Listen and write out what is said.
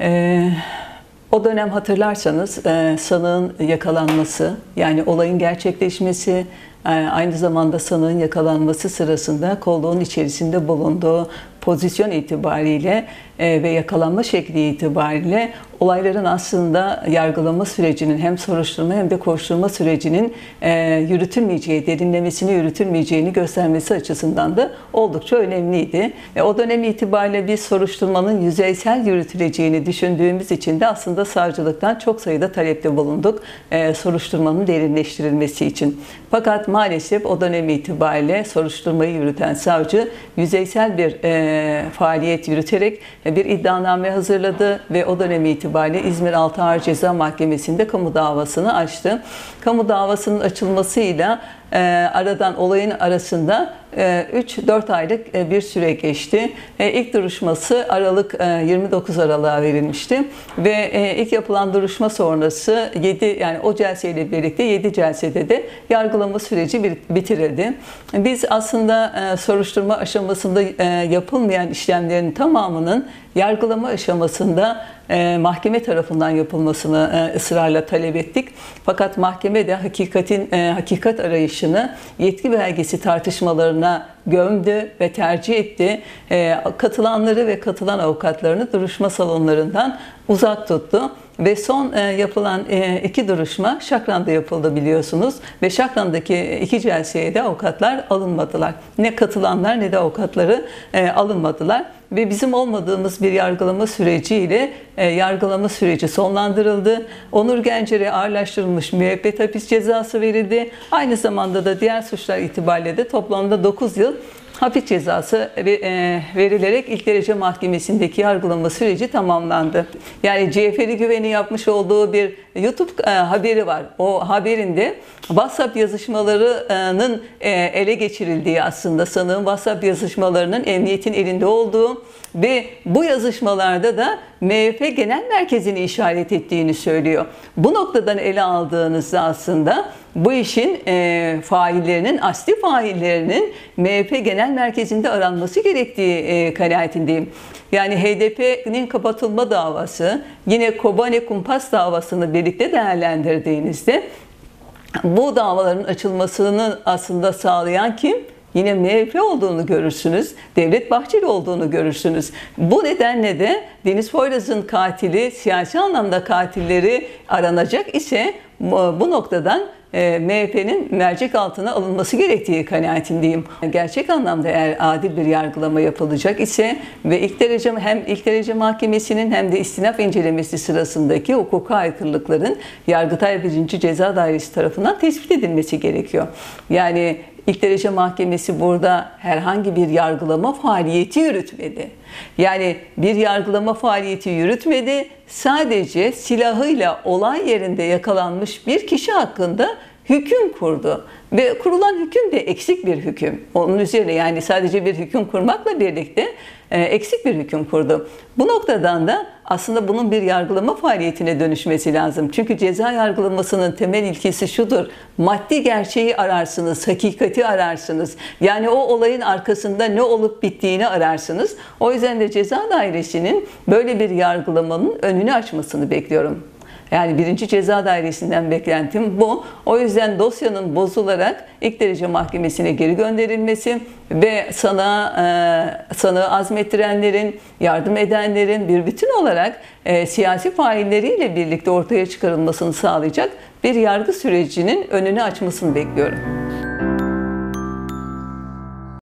Ee, o dönem hatırlarsanız e, sanığın yakalanması, yani olayın gerçekleşmesi, e, aynı zamanda sanığın yakalanması sırasında kolluğun içerisinde bulunduğu pozisyon itibariyle e, ve yakalanma şekli itibariyle olayların aslında yargılama sürecinin hem soruşturma hem de koşturma sürecinin e, yürütülmeyeceği, derinlemesine yürütülmeyeceğini göstermesi açısından da oldukça önemliydi. E, o dönem itibariyle bir soruşturmanın yüzeysel yürütüleceğini düşündüğümüz için de aslında savcılıktan çok sayıda talepte bulunduk soruşturmanın derinleştirilmesi için. Fakat maalesef o dönem itibariyle soruşturmayı yürüten savcı yüzeysel bir faaliyet yürüterek bir iddianame hazırladı ve o dönem itibariyle İzmir 6 Ağır Ceza Mahkemesi'nde kamu davasını açtı. Kamu davasının açılmasıyla e, aradan olayın arasında 3-4 e, aylık e, bir süre geçti. İlk duruşması Aralık 29 Aralık'a verilmişti ve ilk yapılan duruşma sonrası 7 yani o celseyle birlikte 7 celsede de yargılama süreci bitirildi. Biz aslında soruşturma aşamasında yapılmayan işlemlerin tamamının yargılama aşamasında mahkeme tarafından yapılmasını ısrarla talep ettik. Fakat mahkeme de hakikatin hakikat arayışını yetki belgesi tartışmalarına gömdü ve tercih etti. E, katılanları ve katılan avukatlarını duruşma salonlarından uzak tuttu. Ve son e, yapılan e, iki duruşma Şakran'da yapıldı biliyorsunuz. Ve Şakran'daki iki celseye de avukatlar alınmadılar. Ne katılanlar ne de avukatları e, alınmadılar. Ve bizim olmadığımız bir yargılama süreciyle e, yargılama süreci sonlandırıldı. Onur Gencer'e ağırlaştırılmış müebbet hapis cezası verildi. Aynı zamanda da diğer suçlar itibariyle de toplamda 9 yıl hapis cezası e, verilerek ilk derece mahkemesindeki yargılama süreci tamamlandı. Yani Ceferi Güven'i yapmış olduğu bir YouTube e, haberi var. O haberinde WhatsApp yazışmalarının e, ele geçirildiği aslında sanığın WhatsApp yazışmalarının emniyetin elinde olduğu ve bu yazışmalarda da MHP Genel Merkezi'ni işaret ettiğini söylüyor. Bu noktadan ele aldığınızda aslında bu işin e, faillerinin, asli faillerinin MHP Genel Merkezi'nde aranması gerektiği e, kanaatindeyim. Yani HDP'nin kapatılma davası, yine Kobane Kumpas davasını birlikte değerlendirdiğinizde bu davaların açılmasını aslında sağlayan kim? Yine MHP olduğunu görürsünüz, Devlet Bahçeli olduğunu görürsünüz. Bu nedenle de Deniz Poyraz'ın katili, siyasi anlamda katilleri aranacak ise bu noktadan e, MHP'nin mercek altına alınması gerektiği kanaatindeyim. Gerçek anlamda eğer adil bir yargılama yapılacak ise ve ilk derece hem ilk derece mahkemesinin hem de istinaf incelemesi sırasındaki hukuka aykırılıkların Yargıtay 1. Ceza Dairesi tarafından tespit edilmesi gerekiyor. Yani İlk derece mahkemesi burada herhangi bir yargılama faaliyeti yürütmedi. Yani bir yargılama faaliyeti yürütmedi. Sadece silahıyla olay yerinde yakalanmış bir kişi hakkında hüküm kurdu. Ve kurulan hüküm de eksik bir hüküm. Onun üzerine yani sadece bir hüküm kurmakla birlikte e, eksik bir hüküm kurdu. Bu noktadan da aslında bunun bir yargılama faaliyetine dönüşmesi lazım. Çünkü ceza yargılamasının temel ilkesi şudur. Maddi gerçeği ararsınız, hakikati ararsınız. Yani o olayın arkasında ne olup bittiğini ararsınız. O yüzden de ceza dairesinin böyle bir yargılamanın önünü açmasını bekliyorum. Yani birinci ceza dairesinden beklentim bu. O yüzden dosyanın bozularak ilk derece mahkemesine geri gönderilmesi ve sana e, sanığı azmettirenlerin, yardım edenlerin bir bütün olarak e, siyasi failleriyle birlikte ortaya çıkarılmasını sağlayacak bir yargı sürecinin önünü açmasını bekliyorum.